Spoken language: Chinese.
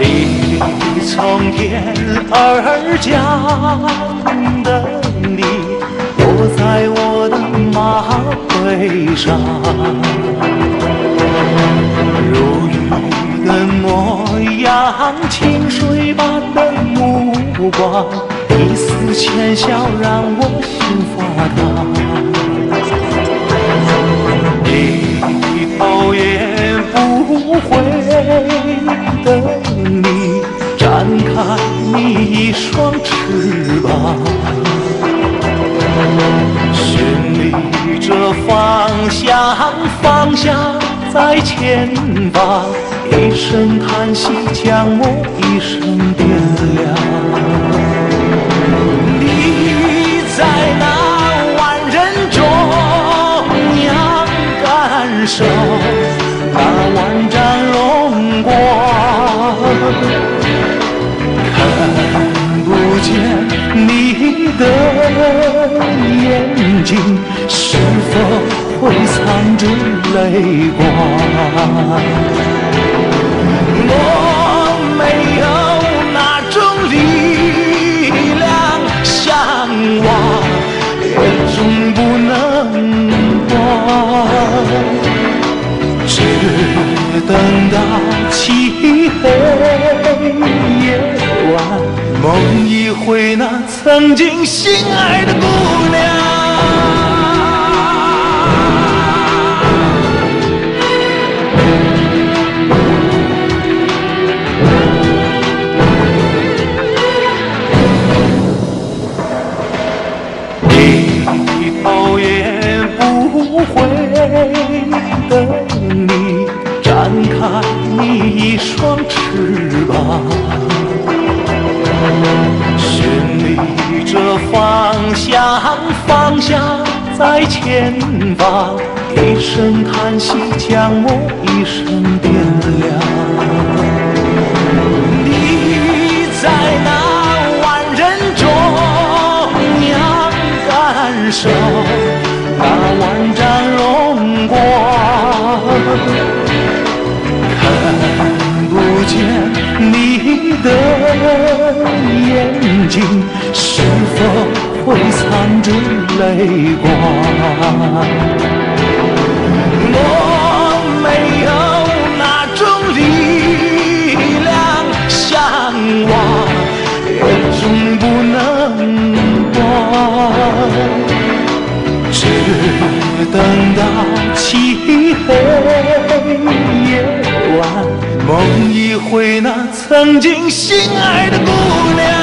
你从天而降的你落在我的马背上如玉的模样清水般的目光一丝浅笑让我心发烫你头也不回的方向在前方。一声叹息，将我一生点亮。你在那万人中央感受那万丈荣光，看不见你的眼睛，藏着泪光？我没有那种力量向往，也终不能忘，只等到漆黑夜晚，梦一回那曾经心爱的姑娘。不会等你，展开你一双翅膀，寻觅着方向，方向在前方。一声叹息，将我一生点亮。你在那万人中央感受那万丈荣光，看不见你的眼睛，是否会藏着泪光？我没有那种力量向往，也终不能忘，只等到漆黑夜晚，梦一回那曾经心爱的姑娘。